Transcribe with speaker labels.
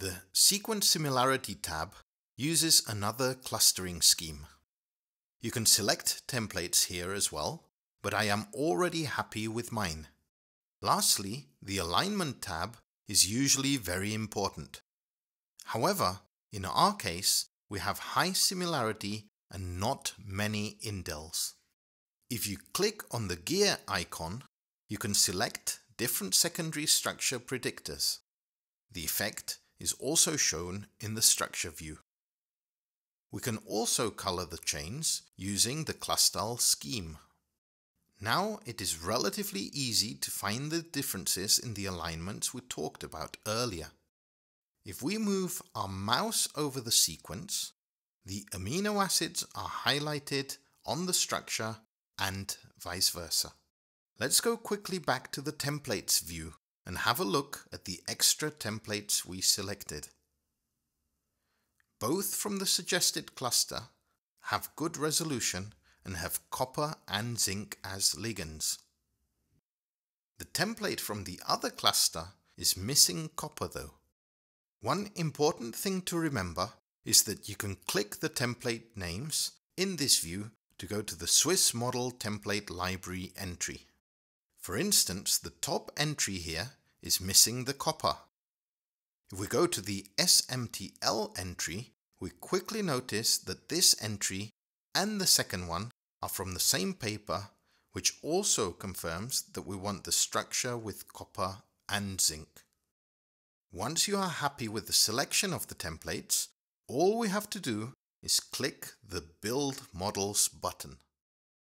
Speaker 1: The Sequence Similarity tab uses another clustering scheme. You can select templates here as well, but I am already happy with mine. Lastly, the Alignment tab is usually very important. However, in our case, we have high similarity and not many indels. If you click on the gear icon, you can select different secondary structure predictors. The effect is also shown in the structure view. We can also color the chains using the Clustal scheme. Now it is relatively easy to find the differences in the alignments we talked about earlier. If we move our mouse over the sequence, the amino acids are highlighted on the structure and vice versa. Let's go quickly back to the templates view and have a look at the extra templates we selected. Both from the suggested cluster have good resolution and have copper and zinc as ligands. The template from the other cluster is missing copper though. One important thing to remember is that you can click the template names in this view to go to the Swiss Model Template Library entry. For instance, the top entry here is missing the copper. If we go to the SMTL entry, we quickly notice that this entry and the second one are from the same paper, which also confirms that we want the structure with copper and zinc. Once you are happy with the selection of the templates, all we have to do is click the Build Models button.